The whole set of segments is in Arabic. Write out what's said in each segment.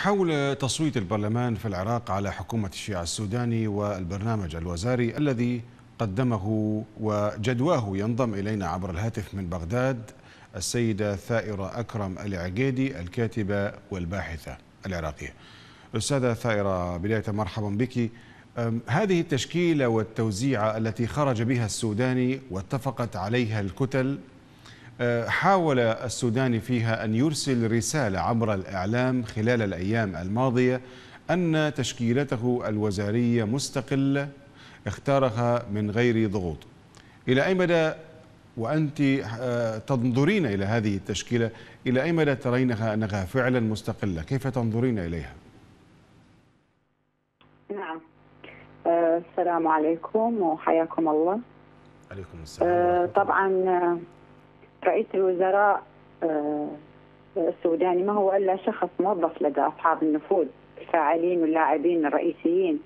حول تصويت البرلمان في العراق على حكومة الشيعة السوداني والبرنامج الوزاري الذي قدمه وجدواه ينضم إلينا عبر الهاتف من بغداد السيدة ثائرة أكرم العقيدي الكاتبة والباحثة العراقية. أستاذة ثائرة بداية مرحبا بك. هذه التشكيلة والتوزيعة التي خرج بها السوداني واتفقت عليها الكتل حاول السوداني فيها أن يرسل رسالة عبر الإعلام خلال الأيام الماضية أن تشكيلته الوزارية مستقلة اختارها من غير ضغوط. إلى أي مدى وأنت أه، تنظرين إلى هذه التشكيلة؟ إلى أي مدى ترينها أنها فعلا مستقلة؟ كيف تنظرين إليها؟ نعم. أه، السلام عليكم وحياكم الله. عليكم السلام طبعا رئيس الوزراء آه، السوداني ما هو إلا شخص موظف لدى أصحاب النفوذ الفاعلين واللاعبين الرئيسيين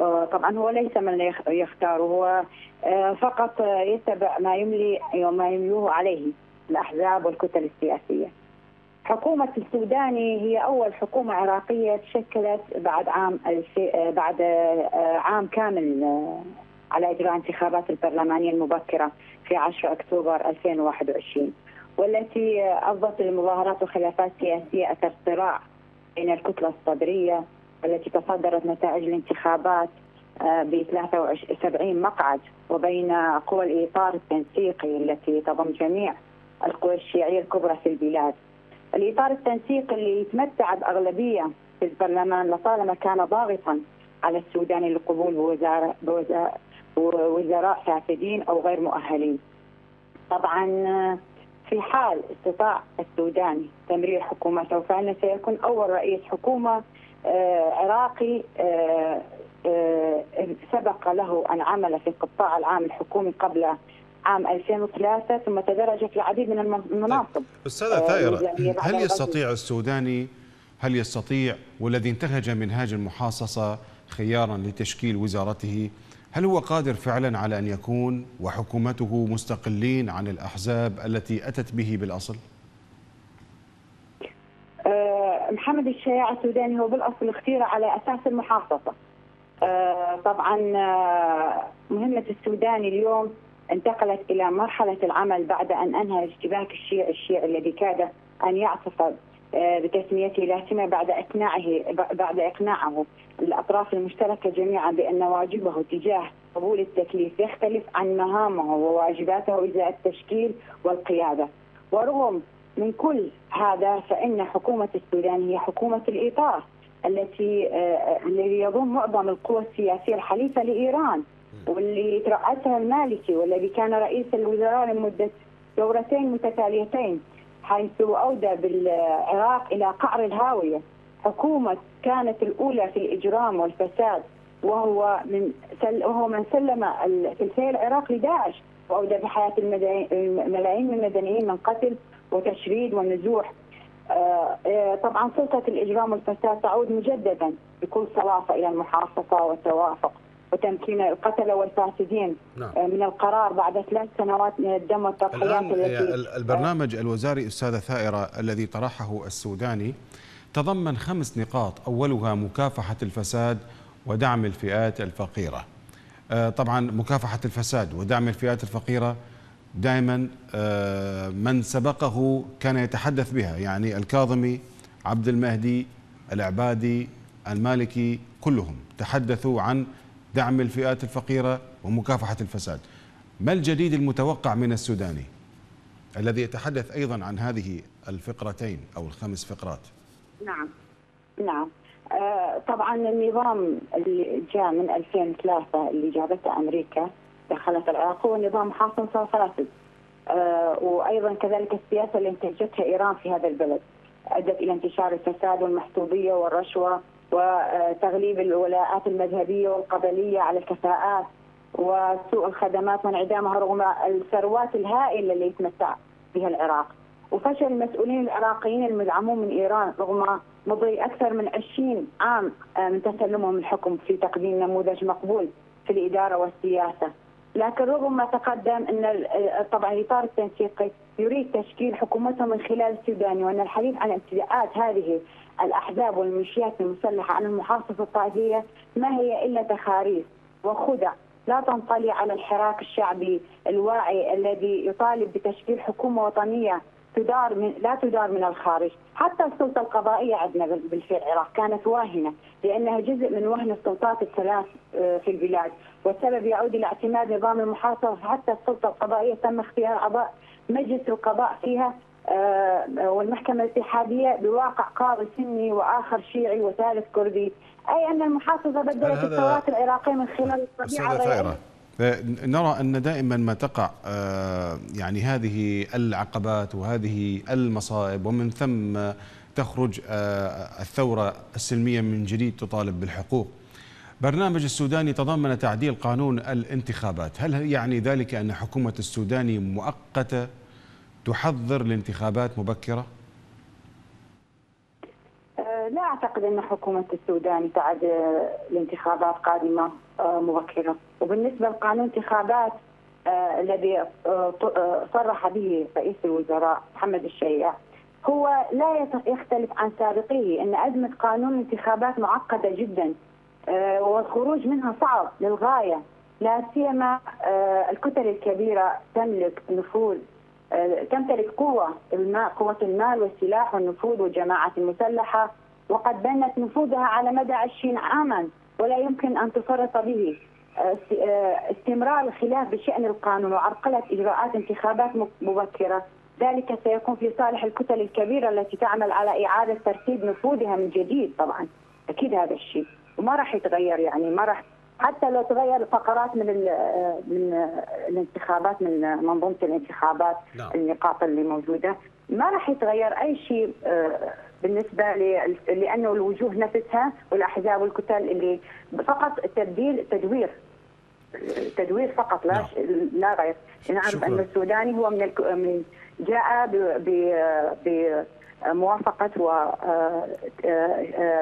آه، طبعا هو ليس من يختار هو آه، فقط يتبع ما يملي وما يملوه عليه الأحزاب والكتل السياسية. حكومة السوداني هي أول حكومة عراقية تشكلت بعد عام بعد عام كامل على إجراء انتخابات البرلمانية المبكرة في 10 أكتوبر 2021 والتي افضت لمظاهرات وخلافات سياسية أثر صراع بين الكتلة الصدرية التي تصدرت نتائج الانتخابات آه، ب 73 مقعد وبين قوى الإطار التنسيقي التي تضم جميع القوى الشيعية الكبرى في البلاد. الإطار التنسيقي اللي يتمتع باغلبيه في البرلمان لطالما كان ضاغطا على السودان للقبول بوزاره وزراء فاسدين أو غير مؤهلين. طبعا في حال استطاع السوداني تمرير حكومته فإنه سيكون أول رئيس حكومة آه، عراقي آه، آه، سبق له أن عمل في القطاع العام الحكومي قبل عام 2003 ثم تدرج في العديد من المناصب. طيب، أستاذة ثائرة هل يستطيع السوداني هل يستطيع والذي انتهج منهاج المحاصصة خيارا لتشكيل وزارته هل هو قادر فعلا على أن يكون وحكومته مستقلين عن الأحزاب التي أتت به بالأصل؟ أه، محمد الشياع السوداني هو بالأصل اختير على أساس المحافظة أه، طبعا أه، مهمة السوداني اليوم انتقلت إلى مرحلة العمل بعد أن أنهى اشتباك الشيع الشيعي الذي كاد أن يعصف بتسميته لا بعد إقناعه بعد إقناعه. الأطراف المشتركة جميعا بأن واجبه تجاه قبول التكليف يختلف عن مهامه وواجباته ازاء التشكيل والقيادة. ورغم من كل هذا فإن حكومة السودان هي حكومة الإطار التي آه، الذي يضم معظم القوى السياسية الحليفة لإيران واللي ترأسها المالكي والذي كان رئيس الوزراء لمدة دورتين متتاليتين. حيث أودى بالعراق إلى قعر الهاوية. حكومة كانت الأولى في الإجرام والفساد وهو من سل وهو من سلم ثلثي العراق لداعش وأودى بحياة الملايين من المدنيين من قتل وتشريد ونزوح. آه، آه، طبعا سلطة الإجرام والفساد تعود مجددا بكل صلافة إلى المحافظة والتوافق. وتمكين القتلة والفاسدين نعم. آه، من القرار بعد ثلاث سنوات من الدم والتضحيات التي البرنامج الوزاري أستاذة ثائرة الذي طرحه السوداني تضمن خمس نقاط أولها مكافحة الفساد ودعم الفئات الفقيرة آه، طبعا مكافحة الفساد ودعم الفئات الفقيرة دائما آه، من سبقه كان يتحدث بها يعني الكاظمي عبد المهدي العبادي المالكي كلهم تحدثوا عن دعم الفئات الفقيرة ومكافحة الفساد. ما الجديد المتوقع من السوداني؟ الذي يتحدث أيضا عن هذه الفقرتين أو الخمس فقرات. نعم نعم. آه طبعا النظام اللي جاء من 2003 اللي جابته أمريكا دخلت العراق هو نظام حاصل فاسد آه وأيضا كذلك السياسة اللي انتهجتها إيران في هذا البلد أدت إلى انتشار الفساد والمحسوبيه والرشوة. وتغليب الولاءات المذهبية والقبلية على الكفاءات وسوء الخدمات وانعدامها رغم الثروات الهائلة اللي يتمتع بها العراق. وفشل المسؤولين العراقيين المدعمون من إيران رغم مضي أكثر من 20 عام من تسلمهم الحكم في تقديم نموذج مقبول في الإدارة والسياسة. لكن رغم ما تقدم أن طبعا الاطار التنسيقي يريد تشكيل حكومته من خلال السوداني وأن الحديث عن ابتداءات هذه الأحزاب والميليشيات المسلحة عن المحافظه الطائفية ما هي إلا تخاريف وخدع لا تنطلي على الحراك الشعبي الواعي الذي يطالب بتشكيل حكومة وطنية تدار من لا تدار من الخارج، حتى السلطة القضائية عندنا بالفعل العراق كانت واهنة لأنها جزء من وهن السلطات الثلاث آه، في البلاد، والسبب يعود إلى اعتماد نظام المحاصرة حتى السلطة القضائية تم اختيار اعضاء مجلس القضاء فيها آه، والمحكمة الاتحادية بواقع قاضي سني وآخر شيعي وثالث كردي. أي أن المحافظة بدلت الثورات العراقية من خلال الطبيعة نرى أن دائما ما تقع آه، يعني هذه العقبات وهذه المصائب ومن ثم تخرج آه، الثورة السلمية من جديد تطالب بالحقوق برنامج السوداني تضمن تعديل قانون الانتخابات هل يعني ذلك أن حكومة السوداني مؤقتة تحضر لانتخابات مبكرة؟ لا أعتقد أن حكومة السودان تعد لانتخابات قادمة أه، مبكرة، وبالنسبة لقانون انتخابات أه، الذي صرح به رئيس الوزراء محمد الشيع هو لا يختلف عن سابقيه أن أزمة قانون الانتخابات معقدة جدا والخروج منها صعب للغاية. لا سيما الكتل الكبيرة تملك نفوذ آه، تمتلك قوة الماء قوة المال والسلاح والنفوذ والجماعات المسلحة. وقد بنت نفوذها على مدى 20 عاما ولا يمكن أن تفرط به. آه، آه، استمرار الخلاف بشأن القانون وعرقلة إجراءات انتخابات مبكرة. ذلك سيكون في صالح الكتل الكبيرة التي تعمل على إعادة ترتيب نفوذها من جديد طبعا. أكيد هذا الشيء. وما راح يتغير يعني ما راح حتى لو تغير فقرات من من الانتخابات من منظومة الانتخابات نعم. النقاط اللي موجودة ما راح يتغير أي شيء آه، بالنسبة لأنه الوجوه نفسها والاحزاب والكتل اللي فقط تبديل تدوير تدوير فقط لا نعم. لا غير. نعرف أن السوداني هو من من جاء ب موافقه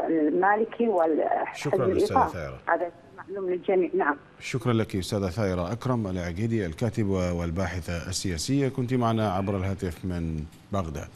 والمالكي والحزب شكرا أستاذة ثائره هذا معلوم للجميع. نعم. شكرا لك أستاذة ثائره أكرم العقيدي الكاتبه والباحثه السياسيه كنت معنا عبر الهاتف من بغداد.